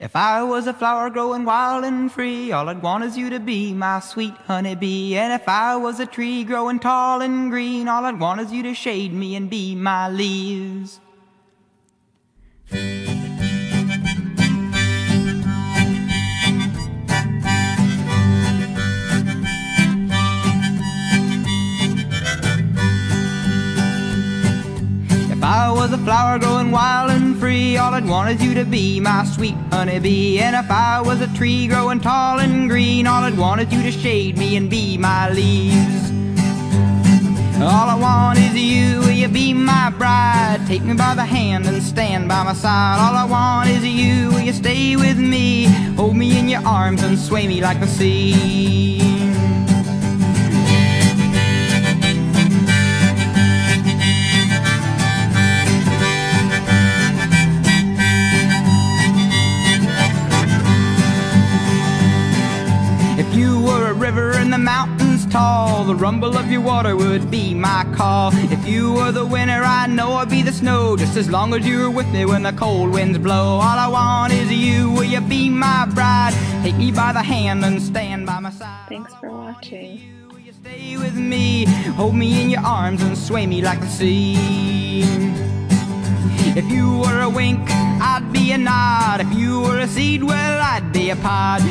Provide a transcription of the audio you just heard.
If I was a flower growing wild and free, all I'd want is you to be my sweet honeybee. And if I was a tree growing tall and green, all I'd want is you to shade me and be my leaves. I was a flower growing wild and free, all I'd want is you to be my sweet honeybee. And if I was a tree growing tall and green, all I'd want is you to shade me and be my leaves. All I want is you, will you be my bride? Take me by the hand and stand by my side. All I want is you, will you stay with me? Hold me in your arms and sway me like the sea. You were a river and the mountains tall, the rumble of your water would be my call. If you were the winter, I know I'd be the snow, just as long as you're with me when the cold winds blow. All I want is you, will you be my bride? Take me by the hand and stand by my side. Thanks for watching. Will you stay with me? Hold me in your arms and sway me like the sea. If you were a wink, I'd be a nod. If you were a seed, well, I'd be a pod.